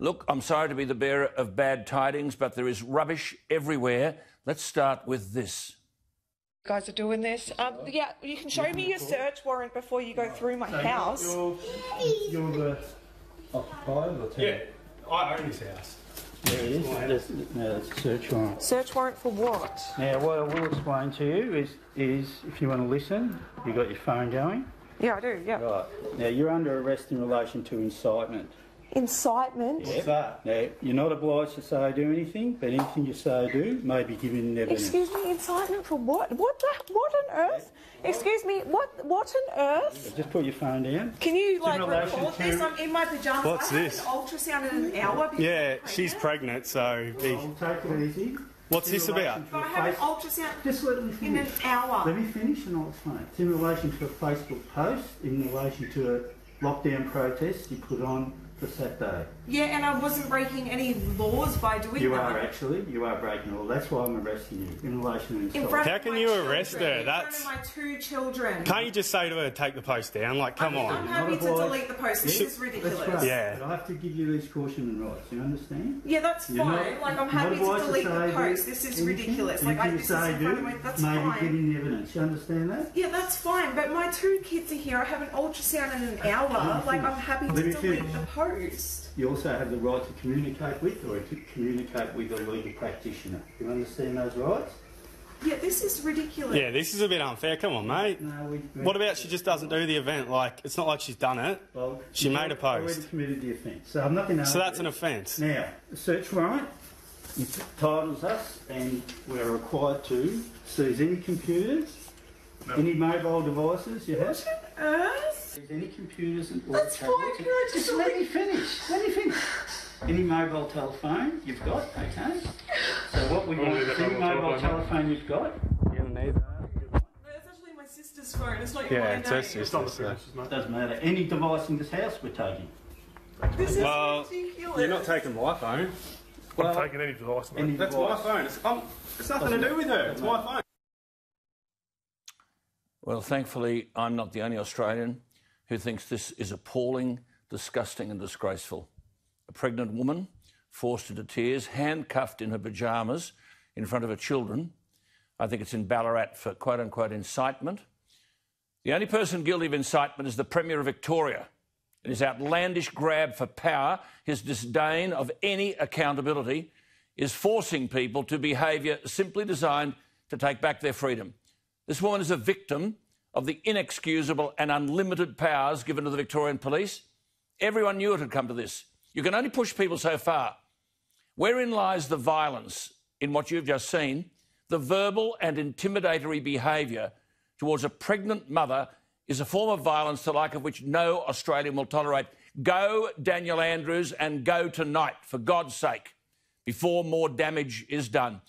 Look, I'm sorry to be the bearer of bad tidings, but there is rubbish everywhere. Let's start with this. You guys are doing this. Um, yeah, you can show me your search warrant before you go through my house. You're, you're the occupier or tenant? Yeah, I own this house. There it is. There's, no, there's a search warrant. Search warrant for what? Now, what I will explain to you is, is if you want to listen, you got your phone going. Yeah, I do. Yeah. Right. Now, you're under arrest in relation to incitement. Incitement. Yep. Now, you're not obliged to say or do anything, but anything you say or do may be given evidence. Excuse me, incitement for what? What? The, what on earth? Excuse me, what? What on earth? Just put your phone down. Can you like relation record to- this? I'm in my pajamas. What's I this? An ultrasound in an hour. because Yeah, I'm she's pregnant. pregnant, so be. I'll take it easy. What's In this about? to I a have an ultrasound Just let me in an hour. Let me finish and I'll explain. It's in relation to a Facebook post in relation to a lockdown protest you put on for Saturday. Yeah, and I wasn't breaking any laws by doing You that. are actually, you are breaking the law. That's why I'm arresting you in relation to In front How of can my you children, arrest her? In That's- front of my two children. Can't you just say to her, take the post down? Like, come on. I'm happy to delete the post. This Yes, is ridiculous. That's right. Yeah. But I have to give you these caution and rights. You understand? Yeah, that's You're fine. not- like, I'm happy to obliged delete the post. This is anything. ridiculous. Like, I, Anything this you is say in front of do me. That's may be fine. giving evidence. You understand that? Yeah, that's fine. But my two kids are here. I have an ultrasound in an hour. Like, I'm happy to delete the post. You also have the right to communicate with or to communicate with a legal practitioner. You understand those rights? Yeah, this is ridiculous. Yeah, this is a bit unfair. Come on, mate. No, we. What about she just doesn't do the event? Like, it's not like she's done it. Well, She you've made a Already post. committed the offence, so I'm not going to. So that's an offence. Now, the search warrant entitles us, and we're required to seize any computers, any mobile devices you have. Earth? Seize any computers and or That's fine, tablets. can I Just just let me finish. Let me finish. Any mobile telephone you've got, okay? So what we want is any mobile telephone you've got. You're gonna need that. No, it's actually my sister's phone. It's not your phone. Yeah, my it's her name. sister. so- Doesn't matter. Any device in this house we're taking. This is Well, ridiculous. You're not taking my phone. Well, I'm taking any device, mate. any That's my device. phone. It's, um, it's nothing to do with her. It's my phone. Well, thankfully, I'm not the only Australian who thinks this is appalling, disgusting, and disgraceful. A pregnant woman forced into tears, handcuffed in her pyjamas in front of her children. I think it's in Ballarat for quote unquote incitement. The only person guilty of incitement is the Premier of Victoria. In his outlandish grab for power, his disdain of any accountability is forcing people to behaviour simply designed to take back their freedom. This woman is a victim of the inexcusable and unlimited powers given to the Victorian police. Everyone knew it had come to this. You can only push people so far. Wherein lies the violence in what you've just seen? The verbal and intimidatory behaviour towards a pregnant mother is a form of violence the like of which no Australian will tolerate. Go, Daniel Andrews, and go tonight, for God's sake, before more damage is done.